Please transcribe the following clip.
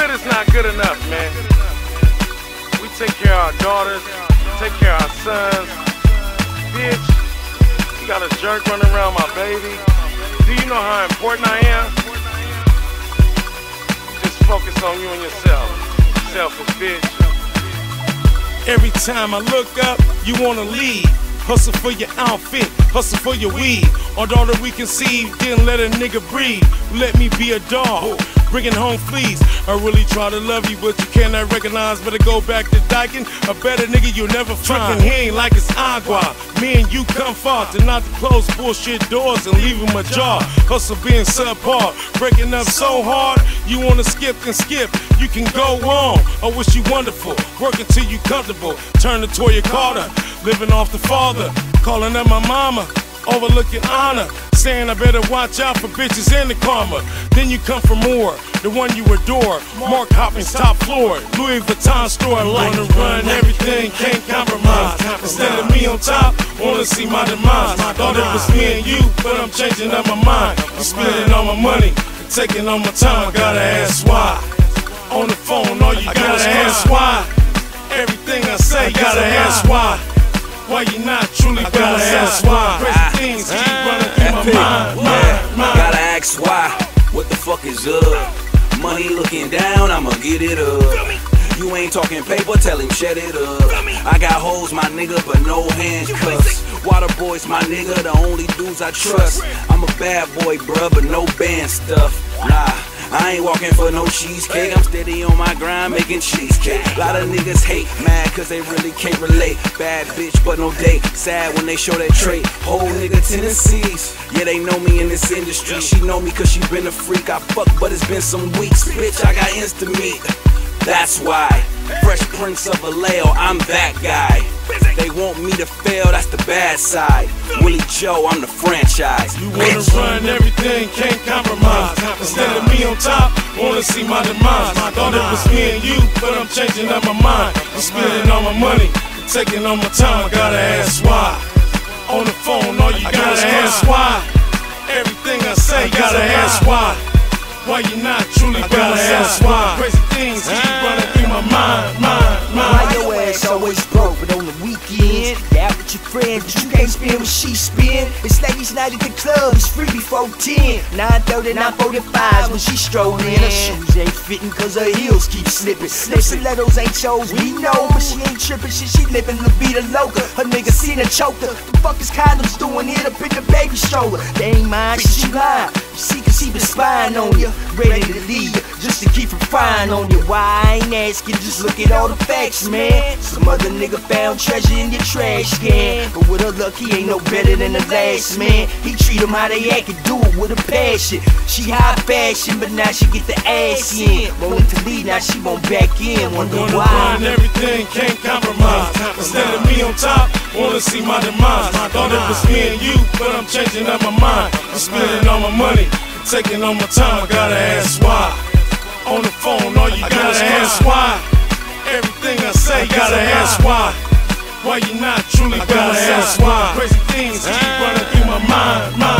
good is not good enough, man. We take care of our daughters, take care of our sons. Bitch, you got a jerk running around my baby. Do you know how important I am? Just focus on you and yourself. Selfish bitch. Every time I look up, you wanna leave. Hustle for your outfit, hustle for your weed. Our daughter we conceived, didn't let a nigga breathe. Let me be a dog, bringing home fleas. I really try to love you, but you cannot recognize. Better go back to dyking. A better nigga you'll never find. He ain't like it's agua. Me and you come far to not to close bullshit doors and leave him ajar. Hustle being subpar, breaking up so hard. You wanna skip and skip. You can go on. I wish you wonderful. Work until you comfortable. Turn to Toya Carter. Living off the father, calling up my mama, overlooking honor, saying I better watch out for bitches in the karma. Then you come for more, the one you adore. Mark Hopkins top floor, Louis Vuitton store. Like wanna run everything, can't compromise. Instead of me on top, wanna see my demise. Thought it was me and you, but I'm changing up my mind. I'm spending all my money, taking all my time. I gotta ask why. On the phone, all you gotta ask why. Everything I say, gotta ask why. Why you not truly I gotta ask why? Crazy things keep running my mind, mind, mind. Gotta ask why. What the fuck is up? Money looking down, I'ma get it up. You ain't talking paper, tell him shut it up. I got hoes, my nigga, but no handcuffs. Water boys, my nigga, the only dudes I trust. I'm a bad boy, bruh, but no band stuff. Nah. I ain't walking for no cheesecake. I'm steady on my grind making cheesecake. A lot of niggas hate, mad cause they really can't relate. Bad bitch, but no date. Sad when they show that trait. Whole nigga tendencies. Yeah, they know me in this industry. She know me cause she been a freak. I fuck, but it's been some weeks. Bitch, I got instant meat. That's why. Fresh Prince of Vallejo, I'm that guy. They want me to fail, that's the bad side. Willie Joe, I'm the franchise. You wanna run everything, can't compromise. Instead of on top, wanna see my demise. Thought it was me and you, but I'm changing up my mind. I'm spending all my money, taking all my time. I gotta ask why. On the phone, all you gotta ask why. Everything I say, I gotta ask why. Why you not truly I gotta ask why? Crazy things keep running through my mind, mind, mind. Why your ass always broke, but on the weekend, you out with your friends, but you can't spend what she spend. It's ladies' night at the club, it's free before 10. 9.30, 9.45 when she strolling. In her shoes ain't fitting cause her heels keep slipping. Them stilettos ain't chose, we know, but she ain't tripping. Shit, she living La Vida Loca. Her nigga seen her choke her. The fuck is condoms doing here up in the baby stroller? They ain't mine, you lying. You see, cause he been spying on you, ready to leave you, just to keep from frying on you. Why I ain't asking, just look at all the facts, man. Some other nigga found treasure in your trash can. But with her luck, he ain't no better than the last man. He treat them how they act and do it with a passion. She high fashion, but now she get the ass in. Rolling to leave, now she won't back in. Wonder Wanna why. run everything, can't compromise. Instead of me on top, wanna see my demise. Thought it was me and you, but I'm changing up my mind. I'm spending all my money, taking all my time. I gotta ask why. On the phone, all you gotta ask why. Everything I say, I gotta ask why. Why you not truly gotta ask why? Crazy things keep running through my mind, mind.